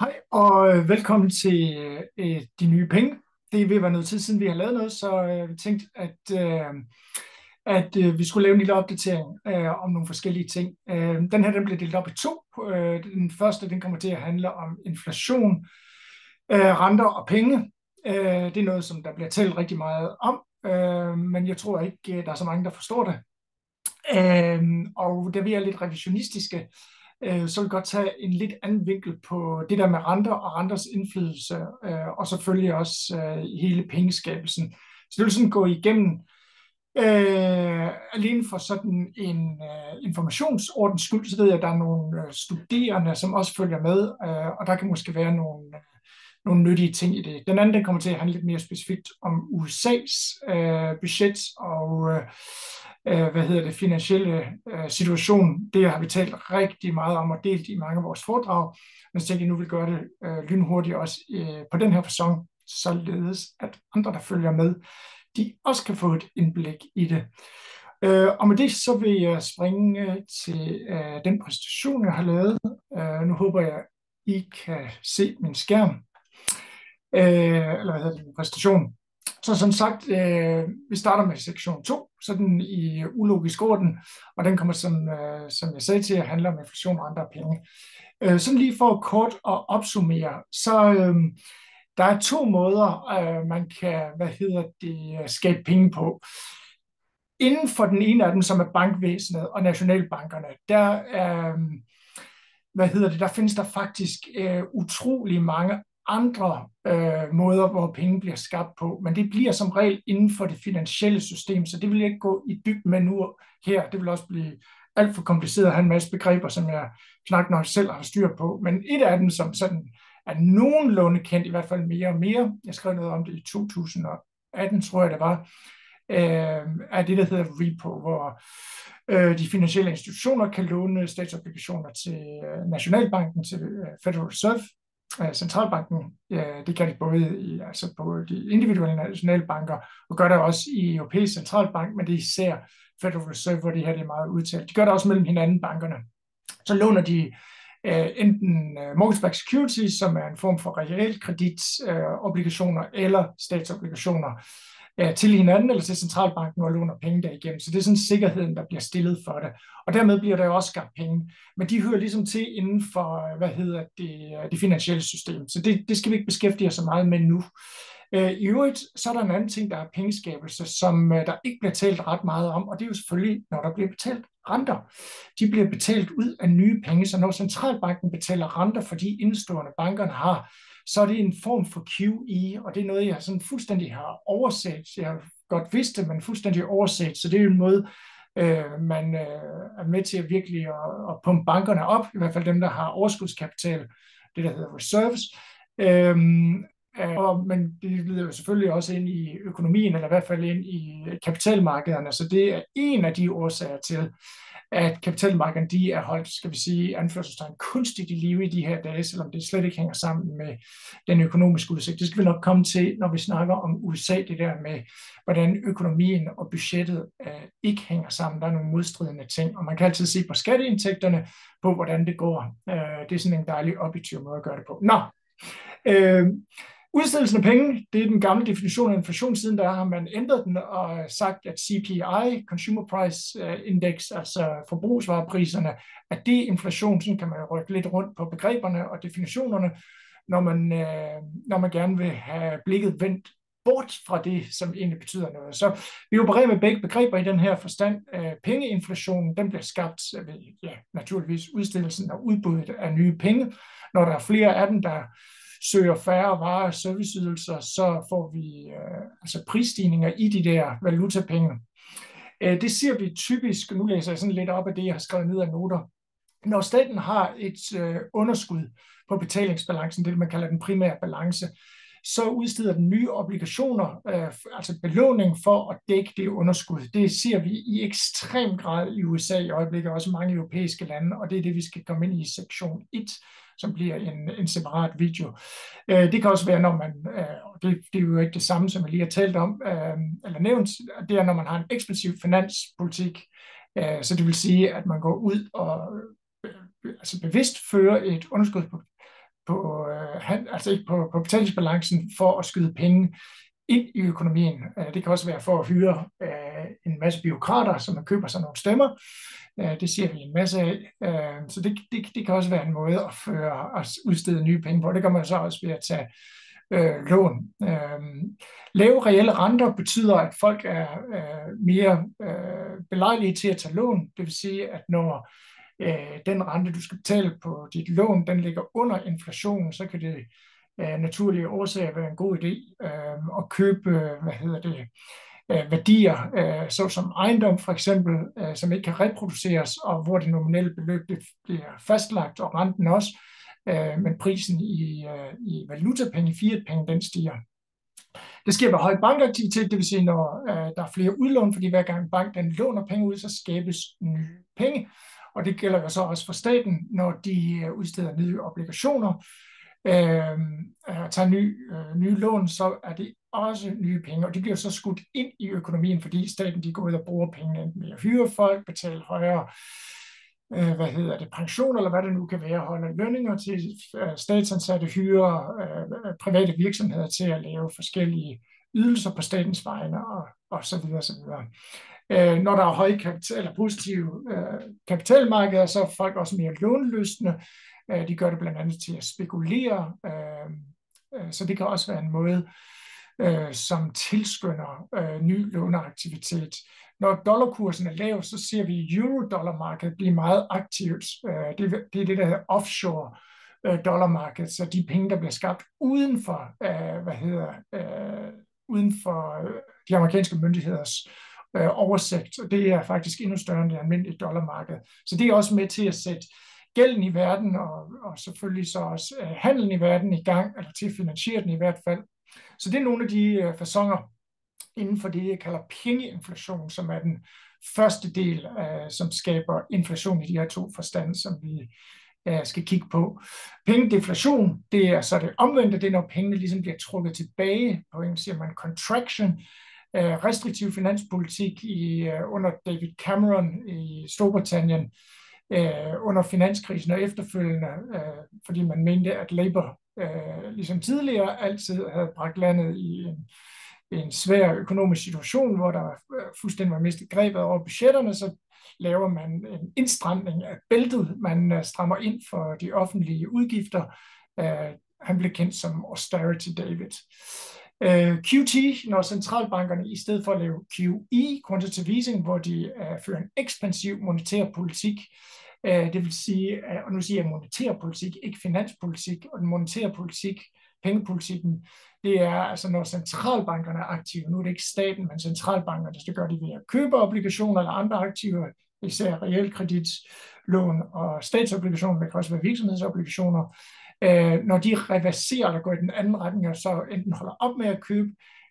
Hej og øh, velkommen til øh, øh, De Nye Penge. Det er ved at være noget tid siden, vi har lavet noget, så øh, vi tænkte, at, øh, at øh, vi skulle lave en lille opdatering øh, om nogle forskellige ting. Øh, den her den bliver delt op i to. Øh, den første den kommer til at handle om inflation, øh, renter og penge. Øh, det er noget, som der bliver talt rigtig meget om, øh, men jeg tror ikke, øh, der er så mange, der forstår det. Øh, og da vi er lidt revisionistiske, øh, øh, så vil jeg godt tage en lidt anden vinkel på det der med renter og renters indflydelse, øh, og selvfølgelig også øh, hele pengeskabelsen. Så det vil sådan gå igennem øh, alene for sådan en øh, informationsordens skyld, så ved jeg, at der er nogle øh, studerende, som også følger med, øh, og der kan måske være nogle, øh, nogle nyttige ting i det. Den anden den kommer til at handle lidt mere specifikt om USA's øh, budget og øh, øh, hvad hedder det, finansielle øh, situation. Det har vi talt rigtig meget om og delt i mange af vores foredrag, men så tænkte jeg, nu vil gøre det øh, lynhurtigt også øh, på den her fasong, således at andre, der følger med, de også kan få et indblik i det. Øh, og med det så vil jeg springe øh, til øh, den præsentation, jeg har lavet. Øh, nu håber jeg, I kan se min skærm, øh, eller hvad hedder det, min præsentation. Så som sagt, øh, vi starter med sektion 2, sådan i ulogisk orden, og den kommer, som, øh, som jeg sagde til, at handle om inflation og andre penge. Øh, sådan lige for kort at opsummere, så øh, der er to måder, øh, man kan, hvad hedder det, øh, skabe penge på. Inden for den ene af dem, som er bankvæsenet og nationalbankerne, der, øh, hvad hedder det, der findes der faktisk øh, utrolig mange andre øh, måder, hvor penge bliver skabt på, men det bliver som regel inden for det finansielle system, så det vil jeg ikke gå i dyb med nu her. Det vil også blive alt for kompliceret at have en masse begreber, som jeg knap nok selv har styr på, men et af dem, som sådan er nogenlunde kendt, i hvert fald mere og mere, jeg skrev noget om det i 2018, tror jeg det var, øh, er det, der hedder repo, hvor øh, de finansielle institutioner kan låne statsobligationer til øh, Nationalbanken, til øh, Federal Reserve, Øh, centralbanken. Det kan de både i, altså på de individuelle nationale banker, og gør det også i europæisk centralbank, men det er især Federal Reserve, hvor det her det er meget udtalt. De gør det også mellem hinanden, bankerne. Så låner de uh, enten uh, mortgage-backed securities, som er en form for realkreditobligationer, uh, eller statsobligationer, ja, til hinanden eller til centralbanken og låner penge derigennem. Så det er sådan sikkerheden, der bliver stillet for det. Og dermed bliver der jo også skabt penge. Men de hører ligesom til inden for, hvad hedder det, det finansielle system. Så det, det skal vi ikke beskæftige os så meget med nu. Øh, I øvrigt, så er der en anden ting, der er pengeskabelse, som øh, der ikke bliver talt ret meget om, og det er jo selvfølgelig, når der bliver betalt renter. De bliver betalt ud af nye penge, så når centralbanken betaler renter for de indstående bankerne har, så er det en form for QE, og det er noget, jeg sådan fuldstændig har overset. Jeg har godt vidste, men fuldstændig overset, så det er jo en måde, øh, man øh, er med til at virkelig at, at pumpe bankerne op, i hvert fald dem, der har overskudskapital, det der hedder reserves. Øhm, øh, og, men det leder jo selvfølgelig også ind i økonomien, eller i hvert fald ind i kapitalmarkederne, så det er en af de årsager til, at kapitalmarkederne de er holdt, skal vi sige, anførselstegn kunstigt i live i de her dage, selvom det slet ikke hænger sammen med den økonomiske udsigt. Det skal vi nok komme til, når vi snakker om USA, det der med, hvordan økonomien og budgettet øh, ikke hænger sammen. Der er nogle modstridende ting, og man kan altid se på skatteindtægterne, på hvordan det går. Øh, det er sådan en dejlig objektiv måde at gøre det på. Nå, øh, Udstedelsen af penge, det er den gamle definition af inflation, siden der har man ændret den og sagt, at CPI, Consumer Price eh, Index, altså forbrugsvarepriserne, at det er inflation, sådan kan man rykke lidt rundt på begreberne og definitionerne, når man, eh, når man gerne vil have blikket vendt bort fra det, som egentlig betyder noget. Så vi opererer med begge begreber i den her forstand. Eh, Pengeinflationen, den bliver skabt ved, ja, naturligvis udstedelsen og udbuddet af nye penge. Når der er flere af dem, der søger færre varer og serviceydelser, så får vi øh, altså prisstigninger i de der valutapenge. Øh, det ser vi typisk, nu læser jeg sådan lidt op af det, jeg har skrevet ned af noter, når staten har et øh, underskud på betalingsbalancen, det man kalder den primære balance, så udsteder den nye obligationer, øh, altså belåning for at dække det underskud. Det ser vi i ekstrem grad i USA i øjeblikket, også mange europæiske lande, og det er det, vi skal komme ind i sektion 1 som bliver en, en separat video. Øh, det kan også være, når man, øh, det, det er jo ikke det samme, som jeg lige har talt om, øh, eller nævnt, det er, når man har en ekspansiv finanspolitik, øh, så det vil sige, at man går ud og øh, øh altså bevidst fører et underskud på på, øh, altså ikke på, på betalingsbalancen for at skyde penge ind i økonomien. Øh, det kan også være for at hyre øh, en masse byråkrater, som man køber sig nogle stemmer. Øh, det ser vi en masse af. Så det, det, det kan også være en måde at, føre, at udstede nye penge på. Det kan man så også ved at tage øh, lån. Øh, lave reelle renter betyder, at folk er øh, mere øh, belejlige til at tage lån. Det vil sige, at når øh, den rente, du skal betale på dit lån, den ligger under inflationen, så kan det af naturlige årsager være en god idé øh, at købe, øh, hvad hedder det, øh, værdier, øh, såsom ejendom for eksempel, øh, som ikke kan reproduceres, og hvor det nominelle beløb det bliver fastlagt, og renten også, øh, men prisen i, øh, i valutapenge, fiatpenge, den stiger. Det sker ved høj bankaktivitet, det vil sige, når øh, der er flere udlån, fordi hver gang bank den låner penge ud, så skabes nye penge. Og det gælder jo så også for staten, når de øh, udsteder nye obligationer, Øhm, øh, tager ny, øh, nye lån, så er det også nye penge, og det bliver så skudt ind i økonomien, fordi staten de går ud og bruger pengene enten med at hyre folk, betale højere øh, hvad hedder det, pension, eller hvad det nu kan være, holde lønninger til øh, statsansatte, hyre øh, private virksomheder til at lave forskellige ydelser på statens vegne, og, og så videre, så videre. Øh, når der er høje kapital, eller positive øh, kapitalmarkeder, så er folk også mere lånløsende, Øh, de gør det blandt andet til at spekulere, øh, øh så det kan også være en måde, øh, som tilskynder øh, ny låneaktivitet. Når dollarkursen er lav, så ser vi euro-dollarmarkedet blive meget aktivt. Det er det, der hedder offshore dollarmarked, så de penge, der bliver skabt uden for, hvad hedder, uden for de amerikanske myndigheders oversigt, og det er faktisk endnu større end det almindelige dollarmarked. Så det er også med til at sætte gælden i verden, og, og selvfølgelig så også øh, handelen i verden i gang, eller til at finansiere den i hvert fald. Så det er nogle af de øh, fasonger inden for det, jeg kalder pengeinflation, som er den første del, øh, som skaber inflation i de her to forstande, som vi uh, skal kigge på. Pengedeflation, det er så det omvendte, det er når pengene ligesom bliver trukket tilbage, på engelsk siger man contraction, uh, restriktiv finanspolitik i, øh, under David Cameron i Storbritannien, øh, Øh, under finanskrisen og efterfølgende, øh, fordi man mente, at Labour øh, ligesom tidligere altid havde bragt landet i en, en svær økonomisk situation, hvor der øh, fuldstændig var mistet grebet over budgetterne, så laver man en indstramning af bæltet. Man øh, strammer ind for de offentlige udgifter. Øh, han blev kendt som Austerity David. Øh, uh, QT, når centralbankerne i stedet for at lave QE, quantitative easing, hvor de uh, fører en ekspansiv monetær politik, uh, det vil sige, uh, og nu siger jeg monetær politik, ikke finanspolitik, og den monetære politik, pengepolitikken, det er altså når centralbankerne er aktive, nu er det ikke staten, men centralbankerne, det gør de ved at købe obligationer eller andre aktiver, især realkreditlån og statsobligationer, det kan også være virksomhedsobligationer, øh, når de reverserer eller går i den anden retning, og så enten holder op med at købe,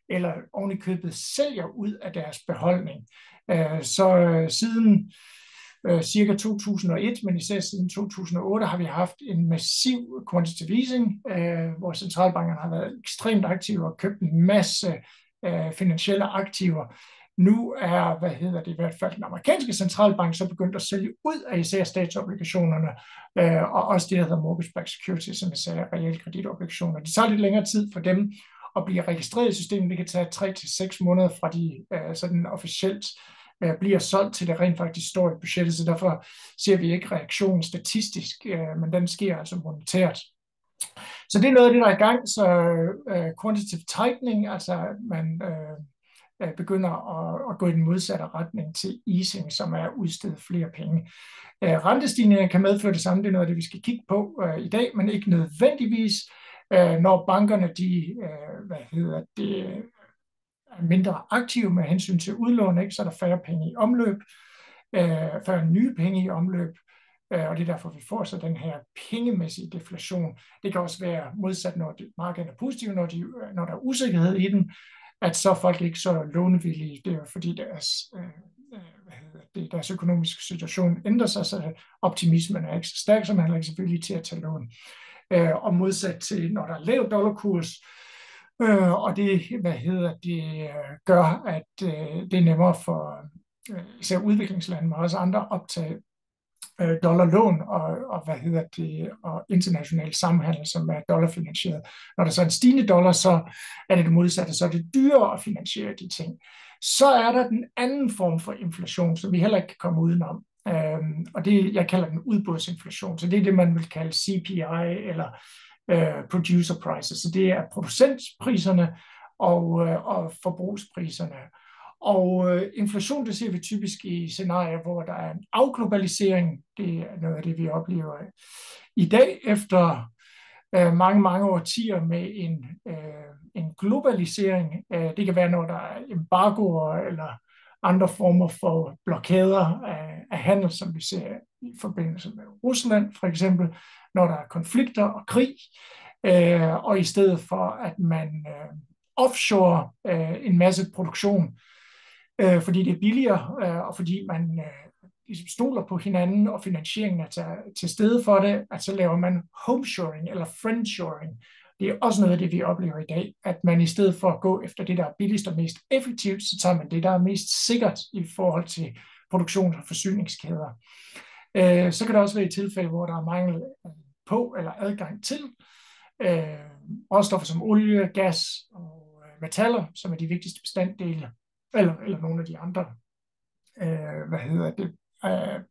eller oven i købet sælger ud af deres beholdning. Øh, så øh, siden øh, cirka 2001, men især siden 2008, har vi haft en massiv quantitative easing, øh, hvor centralbankerne har været ekstremt aktive og købt en masse øh, finansielle aktiver, nu er, hvad hedder det i hvert fald, den amerikanske centralbank så begyndt at sælge ud af især statsobligationerne, øh, og også det, der hedder mortgage-backed securities, som jeg sagde, realkreditobligationer. Det tager lidt længere tid for dem at blive registreret i systemet. Det kan tage 3 til seks måneder fra de øh, sådan officielt øh, bliver solgt til det rent faktisk står i budgettet, så derfor ser vi ikke reaktionen statistisk, øh, men den sker altså monetært. Så det er noget af det, der er i gang, så øh, øh quantitative tightening, altså man øh, Øh, begynder at, at gå i den modsatte retning til easing, som er udstedet flere penge. Øh, rentestigninger kan medføre det samme, det er noget af det, vi skal kigge på øh, i dag, men ikke nødvendigvis, øh, når bankerne de, øh, hvad hedder det, er mindre aktive med hensyn til udlån, ikke? så er der færre penge i omløb, færre nye penge i omløb, og det er derfor, vi får så den her pengemæssige deflation. Det kan også være modsat, når markedet er positivt, når, de, når der er usikkerhed i den, at så er folk ikke så lånevillige. Det er fordi deres, øh, øh, hvad hedder det, deres økonomiske situation ændrer sig, så optimismen er ikke så stærk, så man er ikke så villig til at tage lån. Øh, og modsat til, når der er lav dollarkurs, øh, og det, hvad hedder det, gør, at øh, det er nemmere for øh, især udviklingslande, men også andre optage øh, dollarlån og, og, hvad hedder det, og international samhandel, som er dollarfinansieret. Når der så er en stigende dollar, så er det det modsatte, så er det dyrere at finansiere de ting. Så er der den anden form for inflation, som vi heller ikke kan komme udenom. Øhm, og det, jeg kalder den udbudsinflation. Så det er det, man vil kalde CPI eller øh, producer prices. Så det er producentpriserne og, øh, og forbrugspriserne. Og øh, inflation, det ser vi typisk i scenarier, hvor der er en afglobalisering. Det er noget af det, vi oplever øh, i dag efter øh, mange, mange årtier med en, øh, en globalisering. Øh, det kan være, når der er embargoer eller andre former for blokader af, af handel, som vi ser i forbindelse med Rusland for eksempel, når der er konflikter og krig, øh, og i stedet for at man øh, offshore øh, en masse produktion, øh, fordi det er billigere, øh, og fordi man øh, ligesom stoler på hinanden, og finansieringen er til, til stede for det, at så laver man homeshoring eller friendshoring. Det er også noget af det, vi oplever i dag, at man i stedet for at gå efter det, der er billigst og mest effektivt, så tager man det, der er mest sikkert i forhold til produktions- og forsyningskæder. Øh, så kan der også være i tilfælde, hvor der er mangel øh, på eller adgang til øh, råstoffer som olie, gas og øh, metaller, som er de vigtigste bestanddele, eller, eller nogle af de andre, øh, hvad hedder det, øh,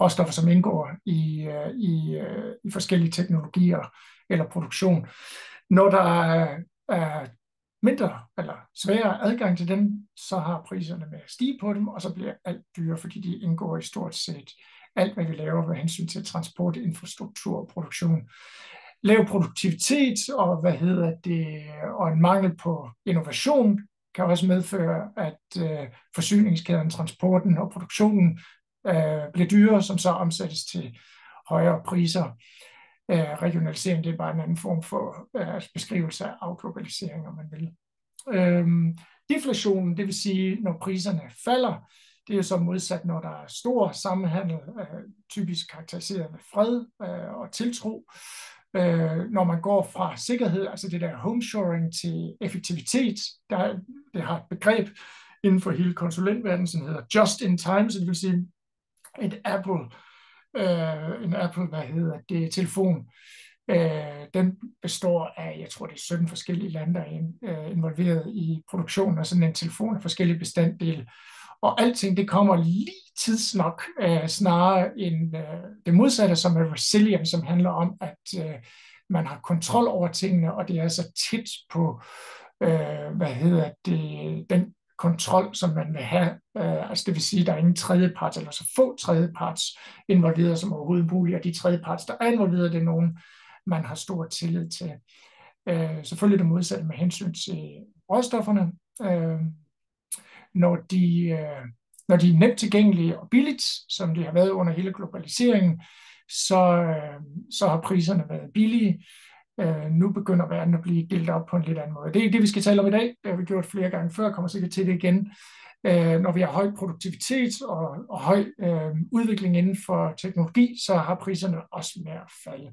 råstoffer, som indgår i, øh, i, øh, i forskellige teknologier eller produktion. Når der er, er mindre eller sværere adgang til dem, så har priserne med at stige på dem, og så bliver alt dyrere, fordi de indgår i stort set alt, hvad vi laver med hensyn til transport, infrastruktur og produktion. Lav produktivitet og, hvad hedder det, og en mangel på innovation kan også medføre, at øh, forsyningskæden, transporten og produktionen øh, bliver dyrere, som så omsættes til højere priser. Øh, regionalisering det er bare en anden form for øh, beskrivelse af afglobalisering, om man vil. Øh, deflationen, det vil sige, når priserne falder, det er jo så modsat, når der er stor sammenhandel, øh, typisk karakteriseret ved fred øh, og tiltro. Øh, når man går fra sikkerhed, altså det der homeshoring, til effektivitet, der, det har et begreb inden for hele konsulentverdenen, som hedder just in time, så det vil sige et Apple, øh, en Apple, hvad hedder det, telefon, øh, den består af, jeg tror det er 17 forskellige lande, der er øh, involveret i produktionen af sådan en telefon af forskellige bestanddele. Og alting det kommer lige tidsnok, øh, snarere end øh, det modsatte, som er resilience, som handler om, at øh, man har kontrol over tingene, og det er så tæt på, øh, hvad hedder det, den kontrol, som man vil have. Øh, altså det vil sige, at der er ingen tredjeparts, eller så få tredjeparts involveret som overhovedet muligt, og de tredjeparts, der er involveret, det er nogen, man har stor tillid til. Øh, selvfølgelig det modsatte med hensyn til råstofferne. Øh, når de, øh, når de er nemt tilgængelige og billigt, som de har været under hele globaliseringen, så, øh, så har priserne været billige. Øh, nu begynder verden at blive delt op på en lidt anden måde. Det er det, vi skal tale om i dag. Det har vi gjort flere gange før, kommer sikkert til det igen. Øh, når vi har høj produktivitet og, og høj øh, udvikling inden for teknologi, så har priserne også med at falde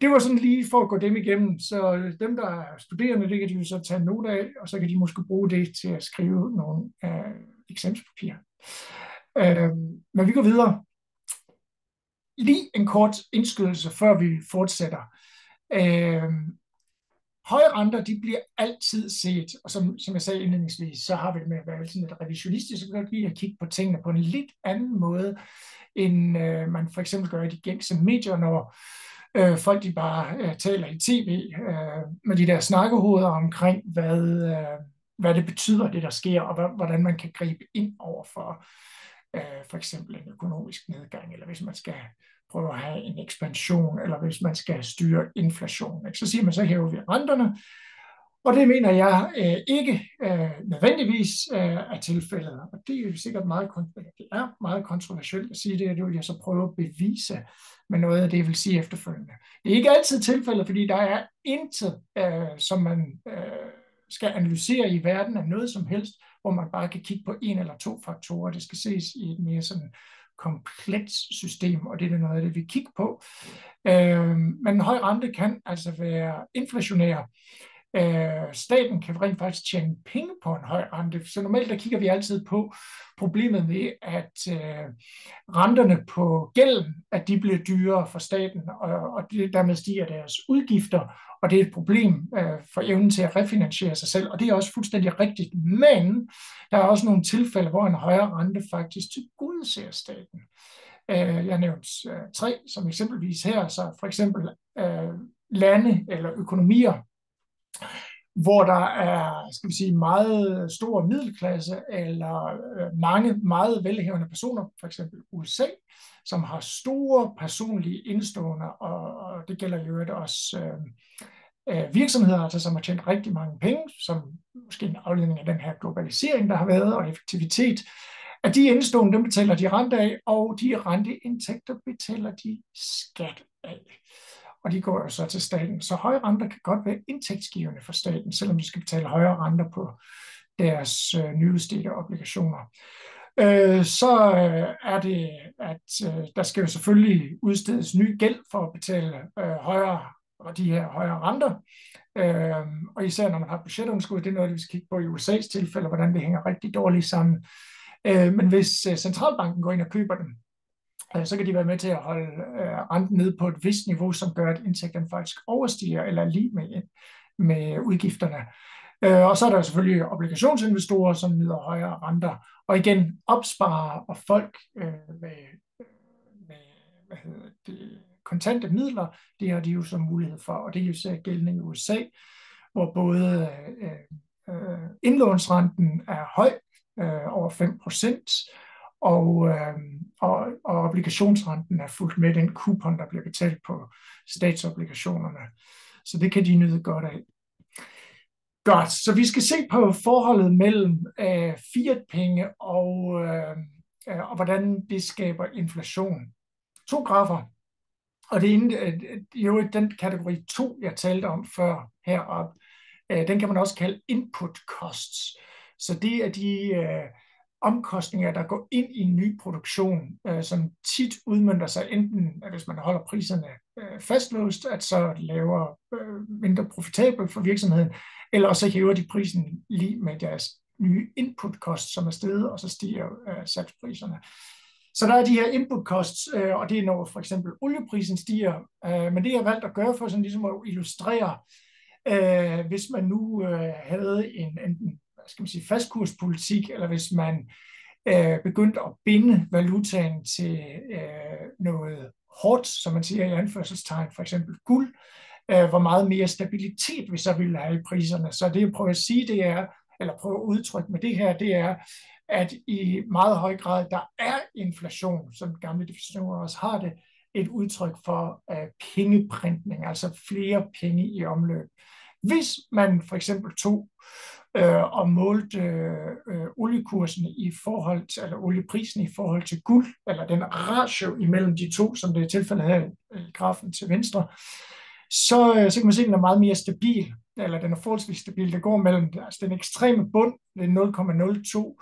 det var sådan lige for at gå dem igennem. Så øh, dem, der er studerende, det kan de jo så tage note af, og så kan de måske bruge det til at skrive nogle øh, eksamenspapirer. Øh, men vi går videre. Lige en kort indskydelse, før vi fortsætter. Øh, høje renter, de bliver altid set, og som, som jeg sagde indledningsvis, så har vi det med at være sådan lidt revisionistisk, så godt lide at kigge på tingene på en lidt anden måde, end øh, man for eksempel gør i de gængse medier, når øh, folk de bare øh, taler i tv øh, med de der snakkehoveder omkring, hvad, øh, hvad det betyder, det der sker, og hvordan man kan gribe ind over for øh, for eksempel en økonomisk nedgang, eller hvis man skal prøve at have en ekspansion, eller hvis man skal styre inflationen. Ikke? Så siger man, så hæver vi renterne, og det mener jeg øh, ikke øh, nødvendigvis øh, er tilfældet. Og det er sikkert meget, det er meget kontroversielt at sige det, og det vil jeg så prøve at bevise med noget af det, jeg vil sige efterfølgende. Det er ikke altid tilfældet, fordi der er intet, øh, som man øh, skal analysere i verden af noget som helst, hvor man bare kan kigge på en eller to faktorer. Det skal ses i et mere sådan komplet system, og det er noget af det, vi kigger på. Øh, men en høj rente kan altså være inflationær, Øh, staten kan rent faktisk tjene penge på en høj rente. Så normalt der kigger vi altid på problemet med, at øh, renterne på gælden, at de bliver dyrere for staten, og, og det, dermed stiger deres udgifter, og det er et problem øh, for evnen til at refinansiere sig selv, og det er også fuldstændig rigtigt. Men der er også nogle tilfælde, hvor en højere rente faktisk tilgodeser staten. Øh, jeg nævnte øh, tre som eksempelvis her, så for eksempel øh, lande eller økonomier, hvor der er skal vi sige, meget stor middelklasse eller øh, mange meget velhævende personer, for eksempel USA, som har store personlige indstående, og, det gælder jo også øh, øh, virksomheder, altså, som har tjent rigtig mange penge, som måske en afledning af den her globalisering, der har været, og effektivitet, at de indstående, dem betaler de rente af, og de renteindtægter betaler de skat af og de går jo så til staten. Så høje renter kan godt være indtægtsgivende for staten, selvom de skal betale højere renter på deres øh, nyudstedte obligationer. Øh, så øh, er det, at øh, der skal jo selvfølgelig udstedes ny gæld for at betale øh, højere og de her højere renter. Øh, og især når man har budgetunderskud, det er noget, vi skal kigge på i USA's tilfælde, hvordan det hænger rigtig dårligt sammen. Øh, men hvis øh, centralbanken går ind og køber dem, Øh, så kan de være med til at holde øh, renten nede på et vist niveau, som gør, at indtægterne faktisk overstiger eller er lige med, med udgifterne. Øh, og så er der selvfølgelig obligationsinvestorer, som nyder højere renter. Og igen, opsparer og folk med, med hvad hedder det, kontante midler, det har de jo så mulighed for, og det er jo så gældende i USA, hvor både indlånsrenten er høj, over 5 procent, og, øh, og, og obligationsrenten er fuldt med den kupon, der bliver betalt på statsobligationerne. Så det kan de nyde godt af. Godt, så vi skal se på forholdet mellem øh, fiat-penge og, øh, øh og hvordan det skaber inflation. To grafer, og det er jo øh, den kategori 2, jeg talte om før heroppe. Øh, den kan man også kalde input costs. Så det er de øh, omkostninger, der går ind i en ny produktion, øh, som tit udmyndter sig enten, at hvis man holder priserne øh, fastlåst, at så laver øh, mindre profitabel for virksomheden, eller også hæver de prisen lige med deres nye input cost, som er steget, og så stiger øh, salgspriserne. Så der er de her input costs, øh, og det er når for eksempel olieprisen stiger, øh, men det jeg har valgt at gøre for sådan ligesom at illustrere, øh, hvis man nu øh, havde en enten skal man sige, fastkurspolitik, eller hvis man øh, begyndte at binde valutaen til øh, noget hårdt, som man siger i anførselstegn, for eksempel guld, øh, hvor meget mere stabilitet vi så ville have i priserne. Så det jeg prøver at sige, det er, eller prøver at udtrykke med det her, det er, at i meget høj grad, der er inflation, som gamle definitioner også har det, et udtryk for uh, pengeprintning, altså flere penge i omløb. Hvis man for eksempel tog øh, og målte øh, øh oliekursen i forhold til, eller olieprisen i forhold til guld, eller den ratio imellem de to, som det er tilfældet her øh, i grafen til venstre, så, øh, så kan man se, at den er meget mere stabil, eller den er forholdsvis stabil. Det går mellem altså den ekstreme bund, det er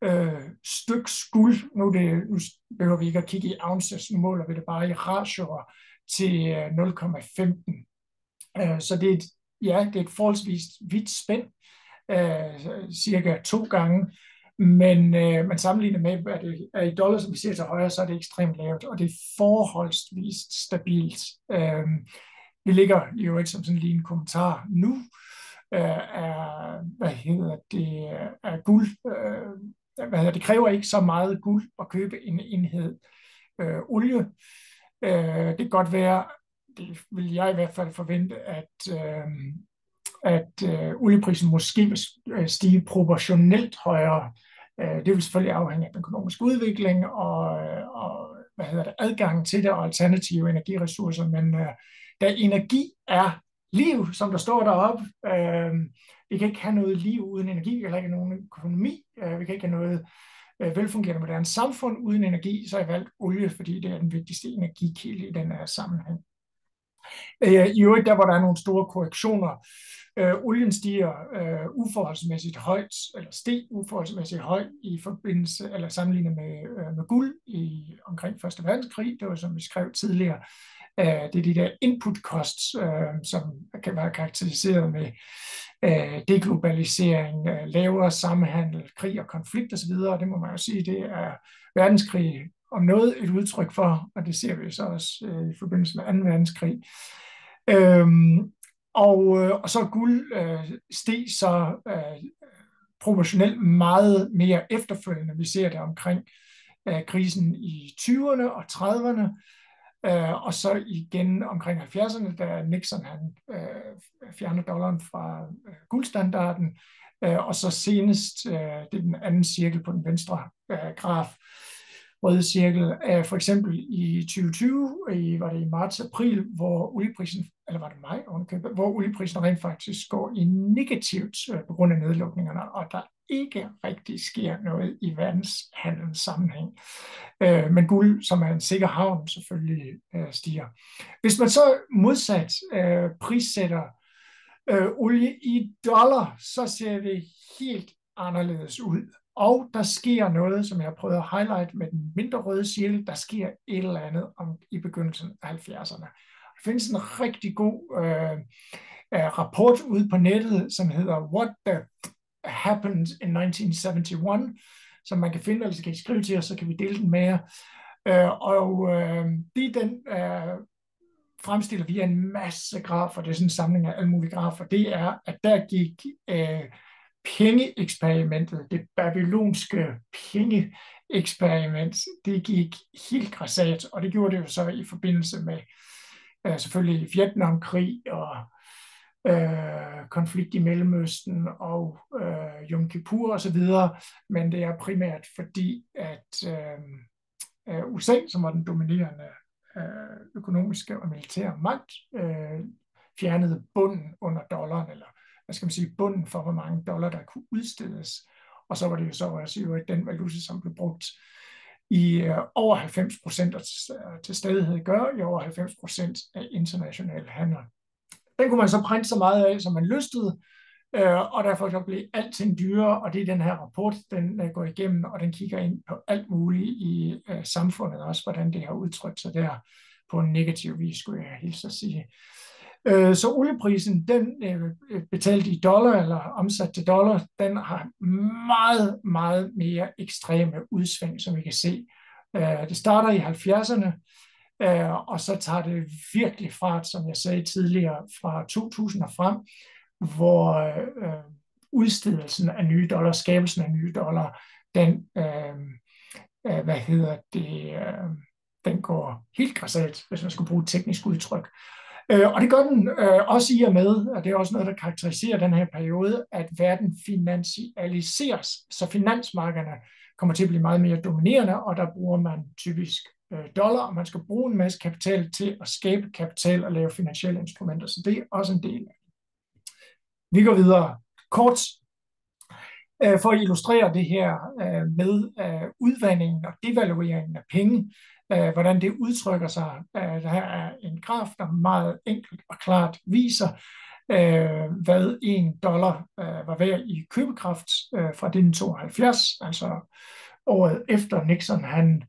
0,02 øh, styk guld. Nu, det, nu behøver vi ikke at kigge i ounces, nu måler vi det bare i ratioer til øh, 0,15. Øh, så det er, et, ja, det er et forholdsvis vidt spænd, øh, cirka to gange, men øh, man sammenligner med, at det er i dollars, som vi ser til højre, så er det ekstremt lavt, og det er forholdsvis stabilt. Øh, vi ligger jo ikke som sådan lige en kommentar nu, øh, er, hvad hedder det, er guld, øh, hvad hedder det, kræver ikke så meget guld at købe en enhed øh, olie. Øh, det kan godt være, det vil jeg i hvert fald forvente, at, øh, at øh, olieprisen måske vil øh, stige proportionelt højere. Øh, det vil selvfølgelig afhænge af den økonomiske udvikling og, øh, og hvad hedder det, adgangen til det og alternative energiressourcer, men øh, da energi er liv, som der står deroppe, øh, vi kan ikke have noget liv uden energi, vi kan ikke have nogen økonomi, øh, vi kan ikke have noget øh, velfungerende moderne samfund uden energi, så har jeg valgt olie, fordi det er den vigtigste energikilde i den her sammenhæng. Øh, I øvrigt, der hvor der er nogle store korrektioner, Øh, olien stiger øh, uforholdsmæssigt højt, eller steg uforholdsmæssigt højt i forbindelse, eller sammenlignet med, øh, med guld i omkring 1. verdenskrig. Det var som vi skrev tidligere. Øh, det er de der input costs, øh, som kan være karakteriseret med øh, deglobalisering, øh, lavere samhandel, krig og konflikt osv., og det må man jo sige, det er verdenskrig om noget et udtryk for, og det ser vi så også øh, i forbindelse med 2. verdenskrig. Øhm, og, øh, og så guld øh, steg så øh, proportionelt meget mere efterfølgende. Vi ser det omkring øh, krisen i 20'erne og 30'erne, øh, og så igen omkring 70'erne, da Nixon han øh, fjerner dollaren fra øh, guldstandarden, øh, og så senest, øh, det er den anden cirkel på den venstre øh, graf, røde cirkel, er for eksempel i 2020, i, var det i marts-april, hvor olieprisen, eller var det maj, hvor olieprisen rent faktisk går i negativt øh, på grund af nedlukningerne, og der ikke rigtig sker noget i verdenshandelens sammenhæng. Øh, men guld, som er en sikker havn, selvfølgelig øh, stiger. Hvis man så modsat øh, prissætter øh, olie i dollar, så ser det helt anderledes ud. Og der sker noget, som jeg har prøvet at highlight med den mindre røde cirkel, der sker et eller andet om, i begyndelsen af 70'erne. Der findes en rigtig god øh, øh, rapport ude på nettet, som hedder What the Happened in 1971, som man kan finde, eller så kan I skrive til os, så kan vi dele den med jer. Øh, og øh, det den øh, fremstiller via en masse grafer, det er sådan en samling af alle mulige grafer, det er, at der gik øh, pengeeksperimentet, det babylonske pengeeksperiment, det gik helt græsat, og det gjorde det jo så i forbindelse med øh, selvfølgelig Vietnamkrig og øh, konflikt i Mellemøsten og øh, Yom Kippur osv., men det er primært fordi, at øh, øh USA, som var den dominerende øh, økonomiske og militære magt, øh, fjernede bunden under dollaren, eller hvad skal man sige, bunden for, hvor mange dollar, der kunne udstedes. Og så var det jo så også jo den valuta, som blev brugt i øh, over 90 procent øh, til stadighed gør i over 90 procent af international handel. Den kunne man så printe så meget af, som man lystede, øh, og derfor så blev alting dyrere, og det er den her rapport, den øh, går igennem, og den kigger ind på alt muligt i øh, samfundet, også hvordan det har udtrykt sig der på en negativ vis, skulle jeg hilse at sige. Øh, så olieprisen, den øh, betalt i dollar eller omsat til dollar, den har meget, meget mere ekstreme udsving, som vi kan se. Øh, det starter i 70'erne, øh, og så tager det virkelig fart, som jeg sagde tidligere, fra 2000 og frem, hvor udstedelsen af nye dollar, skabelsen af nye dollar, den, hvad hedder det, den går helt græsat, hvis man skulle bruge et teknisk udtryk. Øh, og det gør den øh, også i og med, og det er også noget, der karakteriserer den her periode, at verden finansialiseres, så finansmarkederne kommer til at blive meget mere dominerende, og der bruger man typisk øh, dollar, og man skal bruge en masse kapital til at skabe kapital og lave finansielle instrumenter, så det er også en del af Vi går videre. Kort øh, for at illustrere det her øh, med øh, udvandringen og devalueringen af penge, øh, hvordan det udtrykker sig. Øh, der her er en graf, der meget enkelt og klart viser, øh, hvad en dollar øh, var værd i købekraft øh, fra 1972, altså året efter Nixon han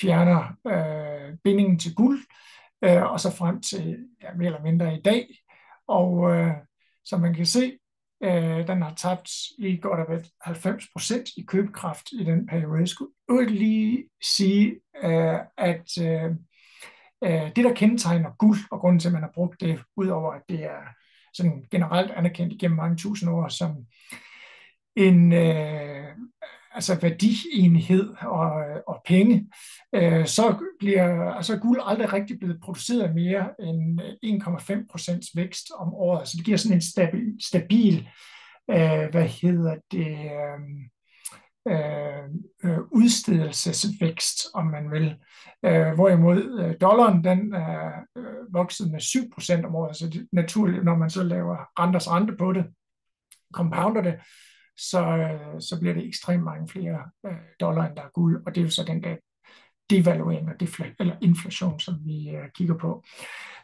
fjerner øh, bindingen til guld, øh, og så frem til ja, mere eller mindre i dag. Og øh, som man kan se, Øh, den har tabt lige godt og vel 90 procent i købekraft i den periode. Jeg skulle lige sige, øh, at øh, øh, det, der kendetegner guld, og grunden til, at man har brugt det, udover at det er sådan generelt anerkendt igennem mange tusind år som en øh, altså værdienhed og, og penge, øh, så bliver altså guld aldrig rigtig blevet produceret mere end øh, 1,5 procents vækst om året. Så det giver sådan en stabil, stabil øh, hvad hedder det, øh, øh, øh, udstedelsesvækst, om man vil. Øh, hvorimod øh, dollaren, den er øh, øh vokset med 7 procent om året, så det naturligt, når man så laver renters rente på det, compounder det, så, øh, så bliver det ekstremt mange flere øh, dollar, end der er guld, og det er jo så den der devaluering og defla- eller inflation, som vi øh, kigger på.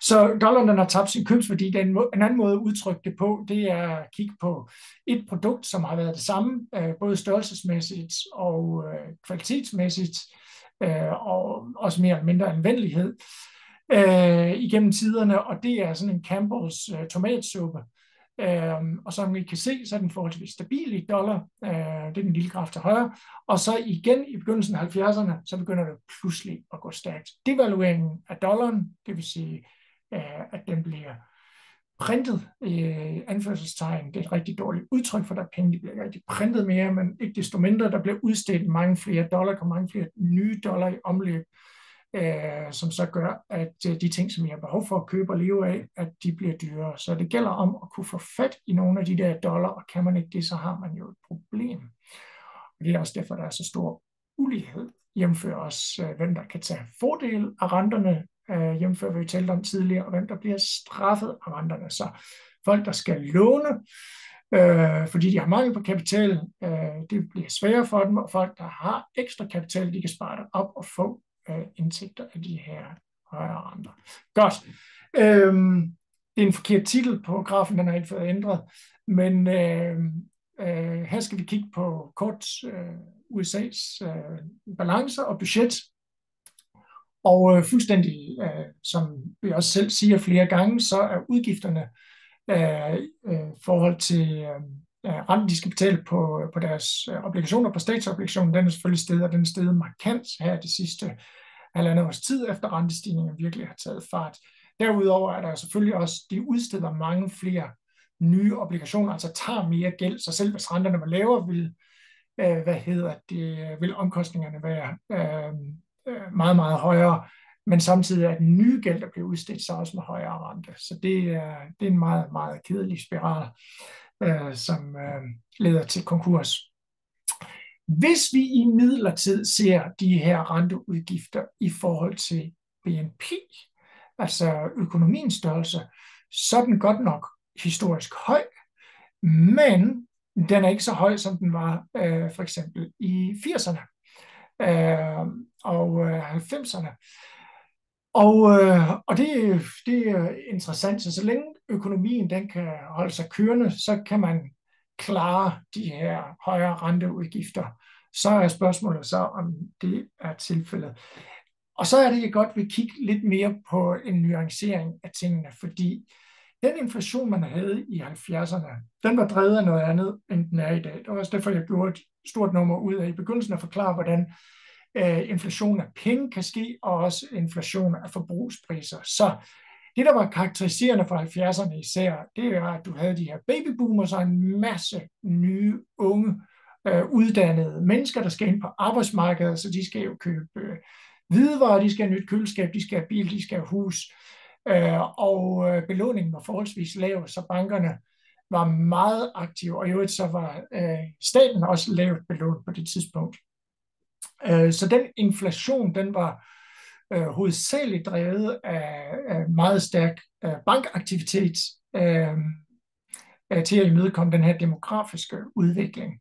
Så dollaren den har tabt sin købsværdi. Den, en anden måde at udtrykke det på, det er at kigge på et produkt, som har været det samme, både størrelsesmæssigt og kvalitetsmæssigt, uh, og også mere eller mindre anvendelighed øh, igennem tiderne, og det er sådan en Campbells øh, tomatsuppe. Øh, Øhm, og som I kan se, så er den forholdsvis stabil i dollar. Øh, det er den lille graf til højre. Og så igen i begyndelsen af 70'erne, så begynder det pludselig at gå stærkt. Devalueringen af dollaren, det vil sige, øh, at den bliver printet i øh, anførselstegn. Det er et rigtig dårligt udtryk, for der penge de bliver ikke rigtig printet mere, men ikke desto mindre, der bliver udstedt mange flere dollar, og mange flere nye dollar i omløb, øh, som så gør, at øh, de ting, som jeg har behov for at købe og leve af, at de bliver dyrere. Så det gælder om at kunne få fat i nogle af de der dollar, og kan man ikke det, så har man jo et problem. Og det er også derfor, der er så stor ulighed jævnfører os, øh, hvem der kan tage fordel af renterne, øh, jævnfører vi talte om tidligere, og hvem der bliver straffet af renterne. Så folk, der skal låne, øh, fordi de har mangel på kapital, øh, det bliver sværere for dem, og folk, der har ekstra kapital, de kan spare det op og få øh, indtægter af de her højere renter. Godt. Øhm, det er en forkert titel på grafen, den har ikke fået ændret, men øh, øh, her skal vi kigge på kort øh, USA's øh, balance og budget. Og øh, fuldstændig, øh, som vi også selv siger flere gange, så er udgifterne øh, øh, forhold til øh, Øh, renten, de skal betale på, øh, på deres øh, obligationer, på statsobligationen, den er selvfølgelig steget, og den er steget markant her de sidste halvandet års tid, efter rentestigningen virkelig har taget fart. Derudover er der selvfølgelig også, de udsteder mange flere nye obligationer, altså tager mere gæld, så selv hvis renterne var lavere, vil, øh, hvad hedder det, vil omkostningerne være øh, øh, meget, meget højere, men samtidig er den nye gæld, der bliver udstedt, så også med højere rente. Så det er, det er en meget, meget kedelig spiral, øh, som øh, leder til konkurs. Hvis vi i midlertid ser de her renteudgifter i forhold til BNP, altså økonomiens størrelse, så er den godt nok historisk høj, men den er ikke så høj, som den var øh, for eksempel i 80'erne øh, og øh, 90'erne. Og, øh, og det, det er interessant, så så længe økonomien den kan holde sig kørende, så kan man klare de her højere renteudgifter. Så er spørgsmålet så, om det er tilfældet. Og så er det jeg godt vil kigge lidt mere på en nuancering af tingene, fordi den inflation, man havde i 70'erne, den var drevet af noget andet, end den er i dag. Det var også derfor, jeg gjorde et stort nummer ud af i begyndelsen at forklare, hvordan øh, inflation af penge kan ske, og også inflation af forbrugspriser. Så det, der var karakteriserende for 70'erne især, det er, at du havde de her babyboomers og en masse nye, unge, øh, uddannede mennesker, der skal ind på arbejdsmarkedet, så de skal jo købe øh, hvidevarer, de skal have nyt køleskab, de skal have bil, de skal have hus, øh, og øh, belåningen var forholdsvis lav, så bankerne var meget aktive, og i øvrigt så var øh, staten også lavt belånt på det tidspunkt. Øh, så den inflation, den var øh, hovedsageligt drevet af, af meget stærk øh, bankaktivitet øh, øh, til at imødekomme den her demografiske udvikling.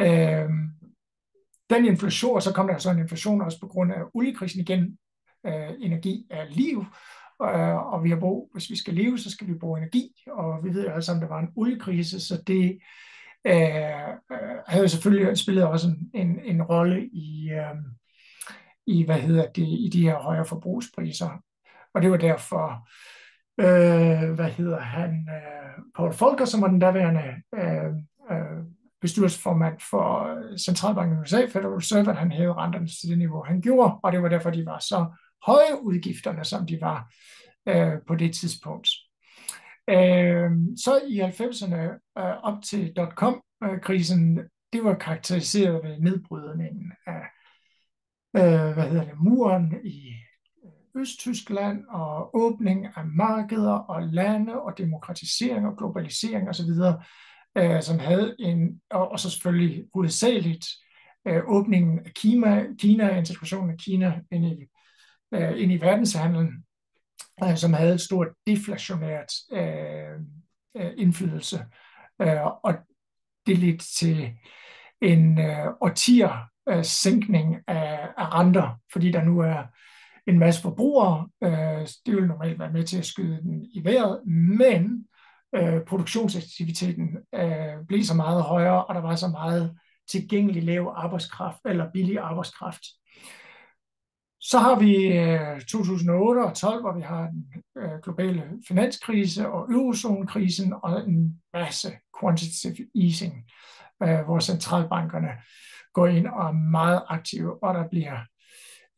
Øh, den inflation, og så kom der så en inflation også på grund af oliekrisen igen. Øh, energi er liv, øh, og vi har brug, hvis vi skal leve, så skal vi bruge energi, og vi ved jo alle sammen, at der var en oliekrise, så det øh, øh, havde selvfølgelig spillet også en, en, en rolle i, øh, i, hvad hedder det, i de her højere forbrugspriser. Og det var derfor, øh, hvad hedder han, øh, Paul Volcker, som var den daværende øh, øh, bestyrelsesformand for Centralbanken i USA, Federal Reserve, at han hævede renterne til det niveau, han gjorde, og det var derfor, de var så høje udgifterne, som de var øh, på det tidspunkt. Øh, så i 90'erne øh, op til dot-com-krisen, øh, det var karakteriseret ved nedbrydningen af øh, hvad hedder det, muren i øh, Østtyskland og åbning af markeder og lande og demokratisering og globalisering osv., øh, som havde en, og, og så selvfølgelig hovedsageligt øh, åbningen af Kina, Kina, integrationen af Kina ind i, øh, ind i verdenshandlen, øh, som havde et stort deflationært øh, øh, indflydelse. Øh, og det ledte til en øh, årtier øh, sænkning af, af renter, fordi der nu er en masse forbrugere. Øh, det vil normalt være med til at skyde den i vejret, men øh, produktionsaktiviteten øh, blev så meget højere, og der var så meget tilgængelig lav arbejdskraft eller billig arbejdskraft. Så har vi øh, 2008 og 12, hvor vi har den øh, globale finanskrise og eurozonekrisen og en masse quantitative easing, øh, hvor centralbankerne går ind og er meget aktive, og der bliver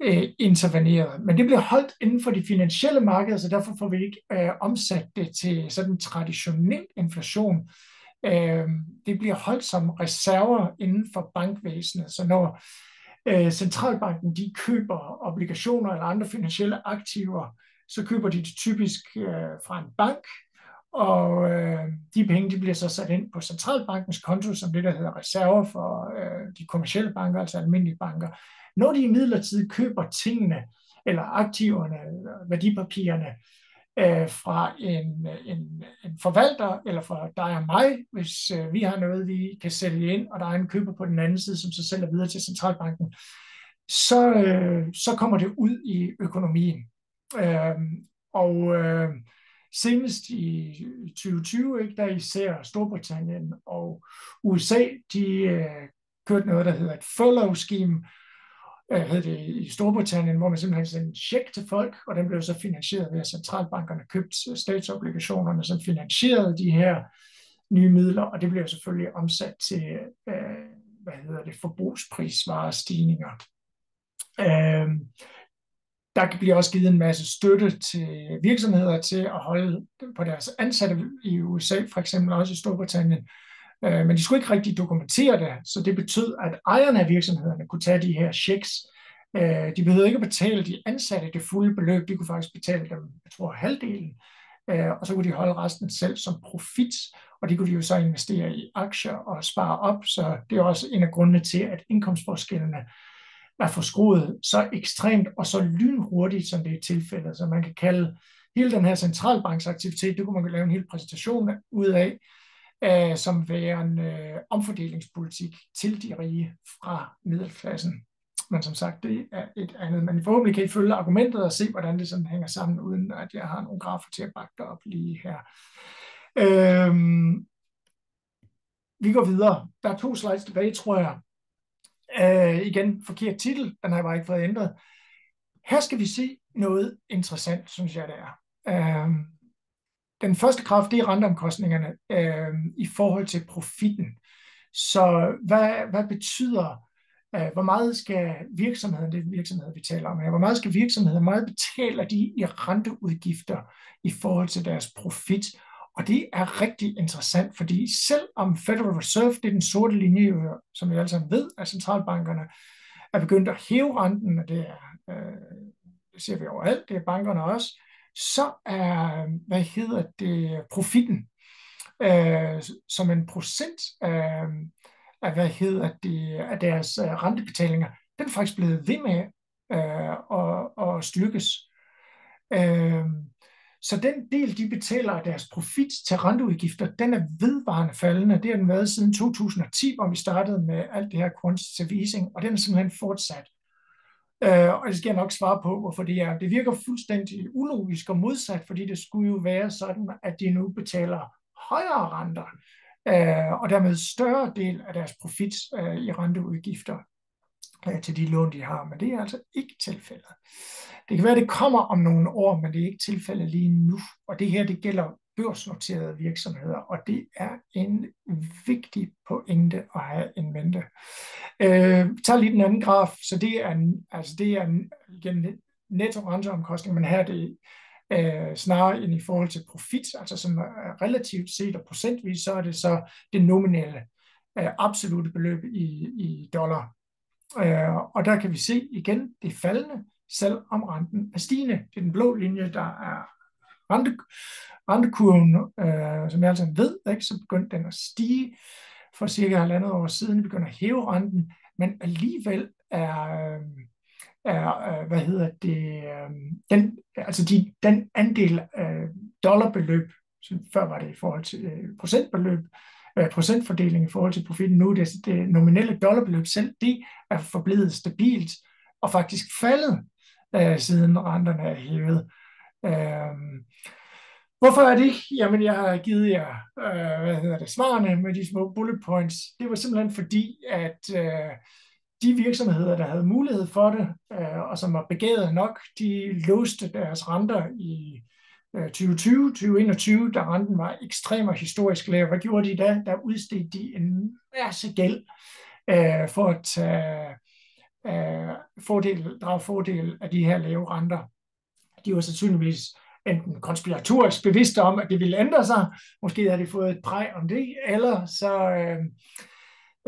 øh, interveneret. Men det bliver holdt inden for de finansielle markeder, så derfor får vi ikke øh, omsat det til sådan traditionel inflation. Øh, det bliver holdt som reserver inden for bankvæsenet. Så når øh, centralbanken de køber obligationer eller andre finansielle aktiver, så køber de det typisk øh, fra en bank, og øh, de penge de bliver så sat ind på centralbankens konto, som det der hedder reserver for øh, de kommercielle banker, altså almindelige banker. Når de i midlertid køber tingene, eller aktiverne, værdipapirerne, øh, fra en, en, en forvalter, eller fra dig og mig, hvis øh, vi har noget, vi kan sælge ind, og der er en køber på den anden side, som så sælger videre til centralbanken, så, øh, så kommer det ud i økonomien. Øh, og øh, senest i 2020, ikke, der især Storbritannien og USA, de øh, kørte noget, der hedder et follow scheme, øh, hed det i Storbritannien, hvor man simpelthen sendte en check til folk, og den blev så finansieret ved, at centralbankerne købte øh, statsobligationerne, som finansierede de her nye midler, og det blev selvfølgelig omsat til, øh, hvad hedder det, forbrugsprisvarestigninger. Øh, der bliver også givet en masse støtte til virksomheder til at holde på deres ansatte i USA, for eksempel også i Storbritannien, Øh, men de skulle ikke rigtig dokumentere det, så det betød, at ejerne af virksomhederne kunne tage de her checks. Øh, de behøvede ikke betale de ansatte det fulde beløb, de kunne faktisk betale dem, jeg tror, halvdelen, øh, og så kunne de holde resten selv som profit, og det kunne de jo så investere i aktier og spare op, så det er også en af grundene til, at indkomstforskellene er forskruet så ekstremt og så lynhurtigt, som det er tilfældet. Så man kan kalde hele den her centralbanksaktivitet, det kunne man lave en hel præsentation ud af, øh, som værende øh, omfordelingspolitik til de rige fra middelklassen. Men som sagt, det er et andet. Men forhåbentlig kan I følge argumentet og se, hvordan det sådan hænger sammen, uden at jeg har nogle grafer til at bakke det op lige her. Øhm, vi går videre. Der er to slides tilbage, tror jeg. Øh, igen, forkert titel. Den har jeg bare ikke fået ændret. Her skal vi se noget interessant, synes jeg, det er. Øhm, den første kraft, det er renteomkostningerne øh, i forhold til profitten. Så hvad, hvad betyder, øh, hvor meget skal virksomheden, det er virksomheden, vi taler om her, hvor meget skal virksomheden, hvor meget betaler de i renteudgifter i forhold til deres profit? Og det er rigtig interessant, fordi selvom Federal Reserve, det er den sorte linje, som vi alle sammen ved, at centralbankerne er begyndt at hæve renten, og det, er, øh, det ser vi overalt, det er bankerne også, så er, hvad hedder det, profitten øh, som en procent af, af, hvad hedder det, af deres øh, rentebetalinger, den er faktisk blevet ved med øh, at, at styrkes. Øh, så den del, de betaler af deres profit til renteudgifter, den er vedvarende faldende. Det har den været siden 2010, hvor vi startede med alt det her quantitative easing, og den er simpelthen fortsat. Øh, og det skal jeg nok svare på, hvorfor det er. Det virker fuldstændig ulogisk og modsat, fordi det skulle jo være sådan, at de nu betaler højere renter, øh, og dermed større del af deres profit øh, i renteudgifter øh, til de lån, de har. Men det er altså ikke tilfældet. Det kan være, at det kommer om nogle år, men det er ikke tilfældet lige nu. Og det her, det gælder børsnoterede virksomheder, og det er en vigtig pointe at have en mente. Øh, tager lige den anden graf, så det er, en, altså det er en, igen netto renteomkostning, men her er det øh, snarere end i forhold til profit, altså som relativt set og procentvis, så er det så det nominelle øh, absolute beløb i, i dollar. Øh, og der kan vi se igen, det er faldende, selvom renten er stigende. Det er den blå linje, der er rente, rentekurven, øh, som jeg altså ved, ikke, så begyndte den at stige for cirka halvandet år siden, vi begynder at hæve renten, men alligevel er, øh, er øh, hvad hedder det, øh, den, altså de, den andel af dollarbeløb, som før var det i forhold til procentbeløb, procentfordeling i forhold til profitten, nu det, det nominelle dollarbeløb selv, det er forblevet stabilt og faktisk faldet, siden renterne er hævet. Øh, Hvorfor er det? Jamen, jeg har givet jer øh, hvad hedder det, svarene med de små bullet points. Det var simpelthen fordi, at øh, de virksomheder, der havde mulighed for det, øh, og som var begavet nok, de låste deres renter i øh, 2020, 2021, da renten var ekstrem og historisk lav. Hvad gjorde de da? Der udstedte de en masse gæld øh, for at tage øh, fordel, drage fordel af de her lave renter. De var sandsynligvis enten konspiratorisk bevidste om, at det ville ændre sig, måske havde de fået et præg om det, eller så øh,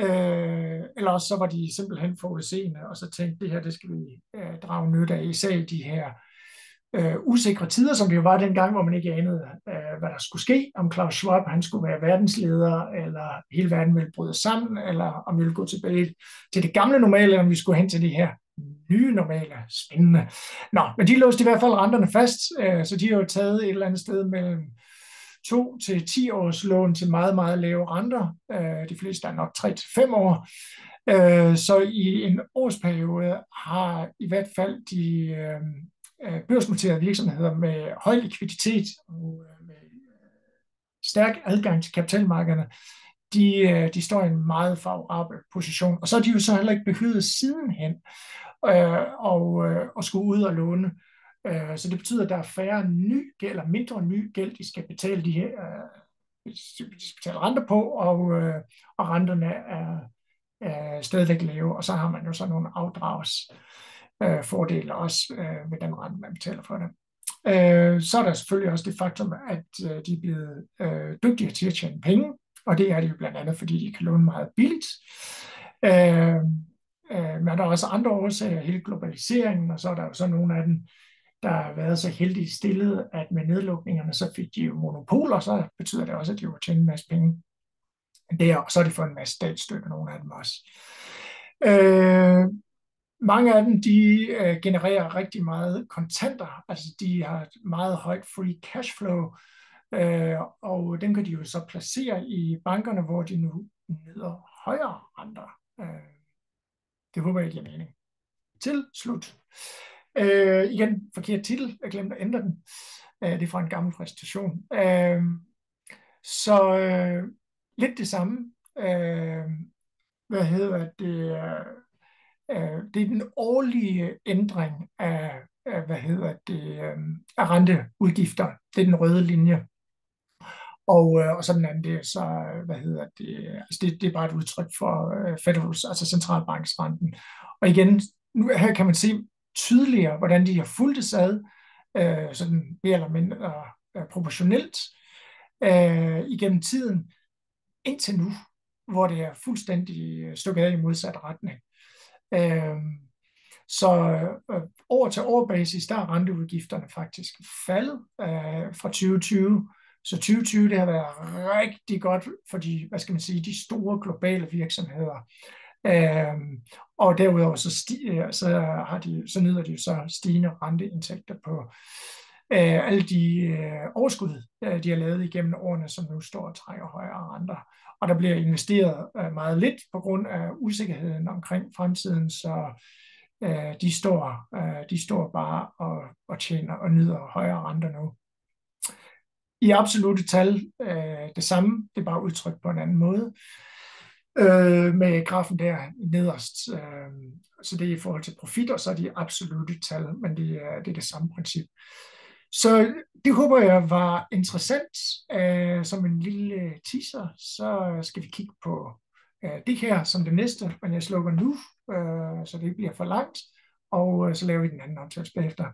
øh, eller også så var de simpelthen forudseende, og så tænkte, det her, det skal vi øh, drage nytte af, især i de her øh, usikre tider, som det jo var dengang, hvor man ikke anede, øh, hvad der skulle ske, om Klaus Schwab han skulle være verdensleder, eller hele verden ville bryde sammen, eller om vi ville gå tilbage til det gamle normale, eller om vi skulle hen til det her nye normale. Spændende. Nå, men de låste i hvert fald renterne fast, øh, så de har jo taget et eller andet sted mellem 2 til 10 års lån til meget, meget lave renter. Øh, de fleste er nok 3 til 5 år. Øh, så i en årsperiode har i hvert fald de øh, øh børsnoterede virksomheder med høj likviditet og øh, med øh, stærk adgang til kapitalmarkederne, de, øh, de står i en meget favorabel position. Og så er de jo så heller ikke behøvet sidenhen øh, og, øh, og skulle ud og låne. Øh, så det betyder, at der er færre ny gæld, eller mindre ny gæld, de skal betale de her øh, de skal betale renter på, og, øh, og renterne er, er stadigvæk lave, og så har man jo så nogle afdrags øh, fordele også øh, med den rente, man betaler for det. Øh, så er der selvfølgelig også det faktum, at øh, de er blevet øh, dygtigere til at tjene penge, og det er de jo blandt andet, fordi de kan låne meget billigt. Øh, øh, men der er også andre årsager, hele globaliseringen, og så er der jo så nogle af dem, der har været så heldigt stillet, at med nedlukningerne, så fik de jo monopoler, så betyder det også, at de har tjene en masse penge der, og så har de fået en masse statsstøtte, nogle af dem også. Øh, mange af dem, de øh, genererer rigtig meget kontanter, altså de har et meget højt free cash flow, øh, og den kan de jo så placere i bankerne, hvor de nu nyder højere renter. Øh, det håber jeg giver mening. Til slut. Øh, igen, forkert titel. Jeg glemte at ændre den. Øh, det er fra en gammel præsentation. Øh, så øh, lidt det samme. Øh, hvad hedder det? Øh, det er den årlige ændring af, af hvad hedder det, øh, af renteudgifter. Det er den røde linje. Og, øh, og så den anden, det er så, øh, hvad hedder det, altså det, det er bare et udtryk for øh, Federals, altså centralbanksrenten. Og igen, nu her kan man se, tydeligere, hvordan de har fulgt det ad, øh, sådan mere eller mindre øh, proportionelt øh, igennem tiden, indtil nu, hvor det er fuldstændig øh, stukket af i modsat retning. Øh, så øh, år til år basis, der er renteudgifterne faktisk faldet øh, fra 2020. Så 2020 det har været rigtig godt for de, hvad skal man sige, de store globale virksomheder. Øhm, og derudover så, sti, øh, så, har de, så nyder de så stigende renteindtægter på øh, alle de øh, overskud, øh, de har lavet igennem årene, som nu står og trækker højere renter. Og der bliver investeret øh, meget lidt på grund af usikkerheden omkring fremtiden, så øh, de, står, øh, de står bare og, og tjener og nyder højere renter nu. I absolute tal øh, det samme, det er bare udtrykt på en anden måde øh, med grafen der nederst. Øh, så det er i forhold til profit, og så er de absolute tal, men det er, det er det samme princip. Så det håber jeg var interessant. Øh, som en lille teaser, så skal vi kigge på øh, det her som det næste, men jeg slukker nu, øh, så det ikke bliver for langt, og øh, så laver vi den anden optagelse bagefter.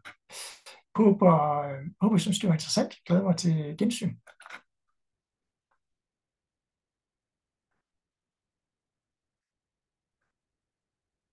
Håber, øh, håber, I synes, det var interessant. Glæder mig til gensyn.